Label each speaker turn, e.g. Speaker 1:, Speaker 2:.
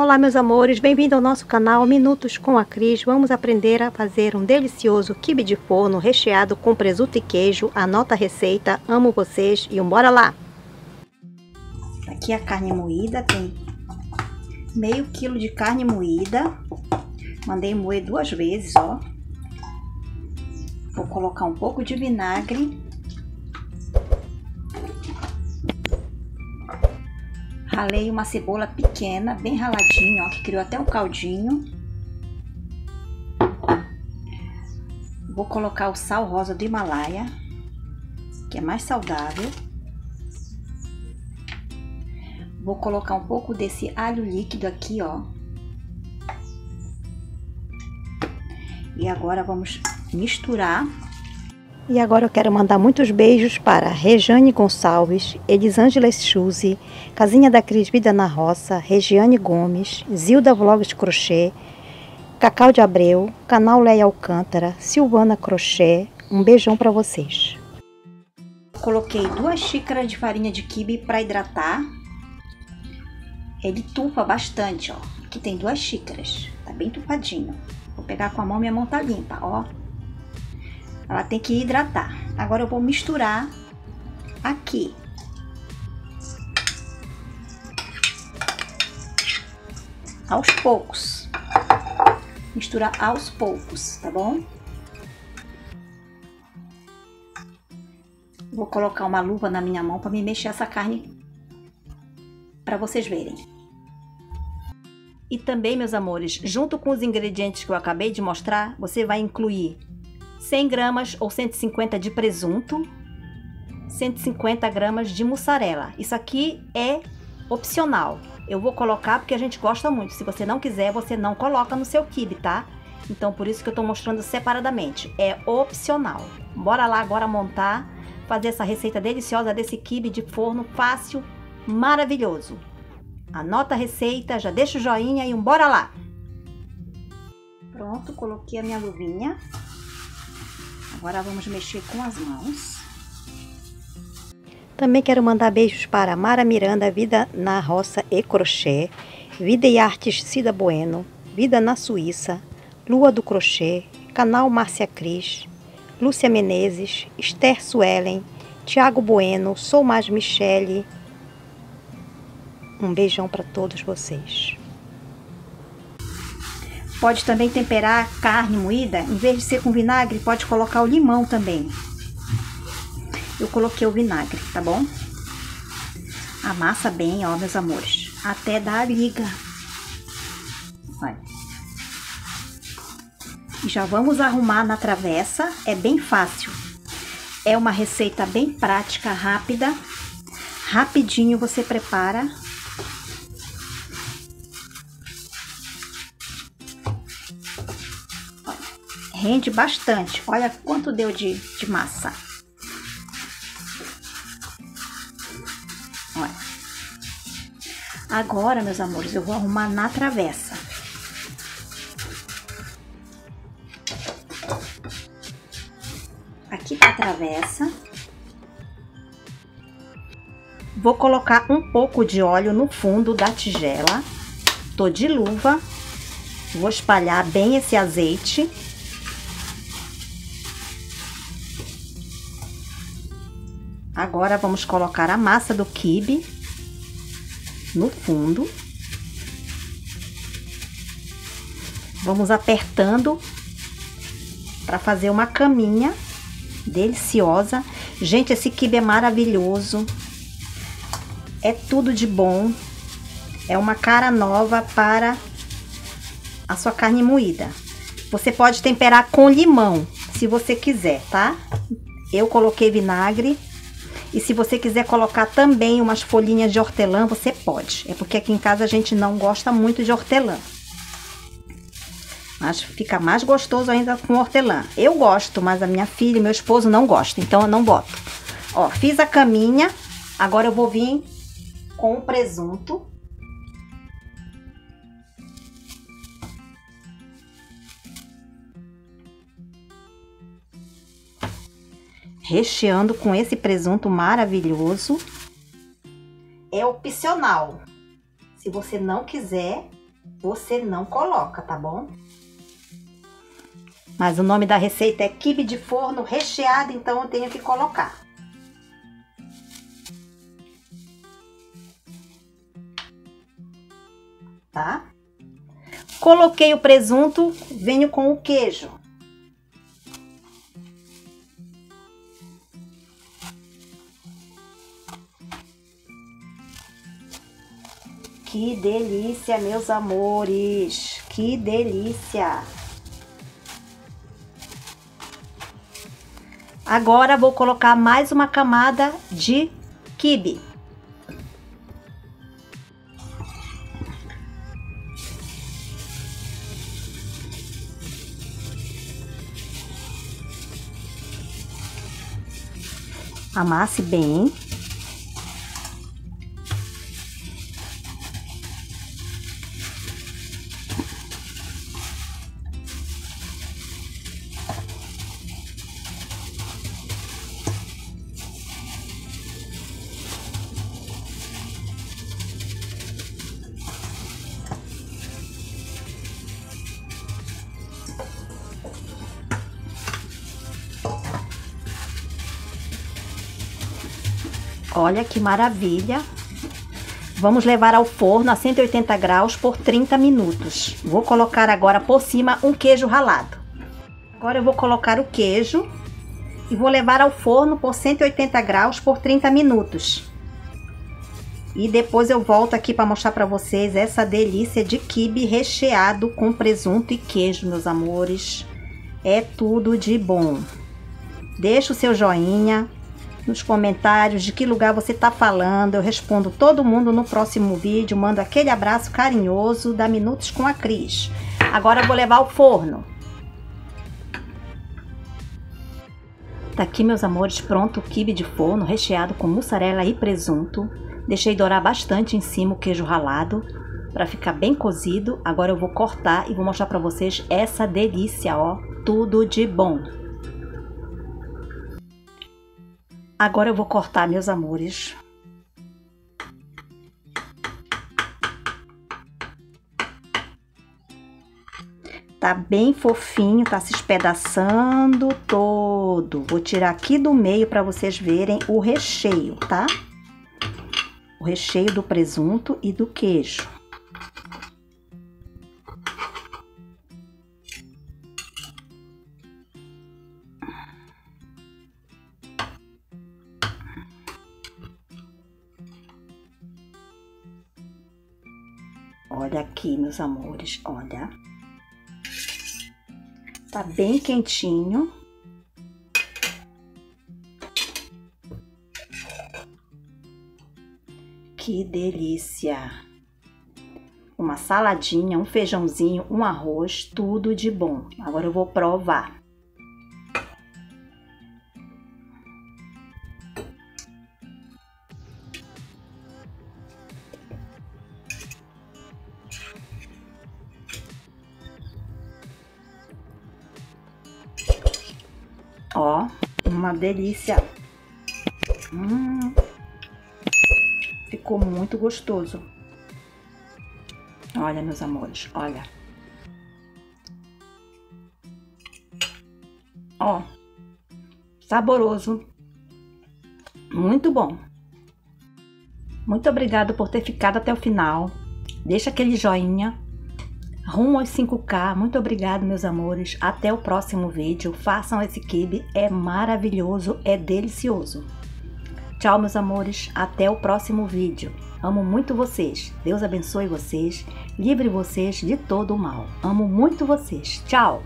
Speaker 1: Olá meus amores, bem-vindo ao nosso canal Minutos com a Cris. Vamos aprender a fazer um delicioso quibe de forno recheado com presunto e queijo. Anota a receita, amo vocês e bora lá! Aqui a carne moída, tem meio quilo de carne moída. Mandei moer duas vezes, ó. Vou colocar um pouco de vinagre Ralei uma cebola pequena, bem raladinha, ó, que criou até um caldinho. Vou colocar o sal rosa do Himalaia, que é mais saudável. Vou colocar um pouco desse alho líquido aqui, ó. E agora vamos misturar e agora eu quero mandar muitos beijos para Rejane Gonçalves, Elisângela Schuze, Casinha da Cris Vida na Roça, Regiane Gomes, Zilda Vlogs Crochê, Cacau de Abreu, Canal Leia Alcântara, Silvana Crochê. Um beijão para vocês. Coloquei duas xícaras de farinha de quibe para hidratar. Ele tupa bastante, ó. Aqui tem duas xícaras. Tá bem tupadinho. Vou pegar com a mão, minha mão tá limpa, ó. Ela tem que hidratar. Agora eu vou misturar aqui. Aos poucos. Misturar aos poucos, tá bom? Vou colocar uma luva na minha mão para me mexer essa carne para vocês verem. E também, meus amores, junto com os ingredientes que eu acabei de mostrar, você vai incluir 100 gramas ou 150 de presunto, 150 gramas de mussarela. Isso aqui é opcional. Eu vou colocar porque a gente gosta muito. Se você não quiser, você não coloca no seu quibe, tá? Então, por isso que eu tô mostrando separadamente. É opcional. Bora lá agora montar, fazer essa receita deliciosa desse quibe de forno fácil, maravilhoso. Anota a receita, já deixa o joinha e um bora lá! Pronto, coloquei a minha luvinha. Agora vamos mexer com as mãos. Também quero mandar beijos para Mara Miranda, Vida na Roça e Crochê, Vida e Artes Cida Bueno, Vida na Suíça, Lua do Crochê, Canal Márcia Cris, Lúcia Menezes, Esther Suelen, Tiago Bueno, Sou Mais Michele. Um beijão para todos vocês. Pode também temperar carne moída, em vez de ser com vinagre, pode colocar o limão também. Eu coloquei o vinagre, tá bom? Amassa bem, ó, meus amores, até dar a liga. Olha. E já vamos arrumar na travessa, é bem fácil. É uma receita bem prática, rápida. Rapidinho você prepara Rende bastante. Olha quanto deu de, de massa. Olha. Agora, meus amores, eu vou arrumar na travessa. Aqui tá a travessa. Vou colocar um pouco de óleo no fundo da tigela. Tô de luva. Vou espalhar bem esse azeite. Agora vamos colocar a massa do quibe no fundo. Vamos apertando para fazer uma caminha deliciosa. Gente, esse quibe é maravilhoso. É tudo de bom. É uma cara nova para a sua carne moída. Você pode temperar com limão, se você quiser, tá? Eu coloquei vinagre e se você quiser colocar também umas folhinhas de hortelã, você pode. É porque aqui em casa a gente não gosta muito de hortelã. Mas fica mais gostoso ainda com hortelã. Eu gosto, mas a minha filha e meu esposo não gostam, então eu não boto. Ó, fiz a caminha, agora eu vou vir com o presunto. Recheando com esse presunto maravilhoso. É opcional. Se você não quiser, você não coloca, tá bom? Mas o nome da receita é quibe de forno recheado, então eu tenho que colocar. Tá? Coloquei o presunto, venho com o queijo. Que delícia, meus amores! Que delícia! Agora vou colocar mais uma camada de quibe. Amasse bem. Olha que maravilha. Vamos levar ao forno a 180 graus por 30 minutos. Vou colocar agora por cima um queijo ralado. Agora eu vou colocar o queijo e vou levar ao forno por 180 graus por 30 minutos. E depois eu volto aqui para mostrar para vocês essa delícia de quibe recheado com presunto e queijo, meus amores. É tudo de bom. Deixa o seu joinha, nos comentários de que lugar você está falando. Eu respondo todo mundo no próximo vídeo. Mando aquele abraço carinhoso da Minutos com a Cris. Agora vou levar ao forno. Tá aqui, meus amores, pronto o quibe de forno recheado com mussarela e presunto. Deixei dourar bastante em cima o queijo ralado para ficar bem cozido. Agora eu vou cortar e vou mostrar para vocês essa delícia, ó, tudo de bom. Agora eu vou cortar, meus amores. Tá bem fofinho, tá se espedaçando todo. Vou tirar aqui do meio para vocês verem o recheio, tá? O recheio do presunto e do queijo. Olha aqui, meus amores, olha. Tá bem quentinho. Que delícia! Uma saladinha, um feijãozinho, um arroz, tudo de bom. Agora eu vou provar. Ó, uma delícia. Hum, ficou muito gostoso. Olha, meus amores, olha. Ó, saboroso. Muito bom. Muito obrigado por ter ficado até o final. Deixa aquele joinha rumo aos 5K. Muito obrigado, meus amores. Até o próximo vídeo. Façam esse kibe, é maravilhoso, é delicioso. Tchau, meus amores. Até o próximo vídeo. Amo muito vocês. Deus abençoe vocês. Livre vocês de todo o mal. Amo muito vocês. Tchau.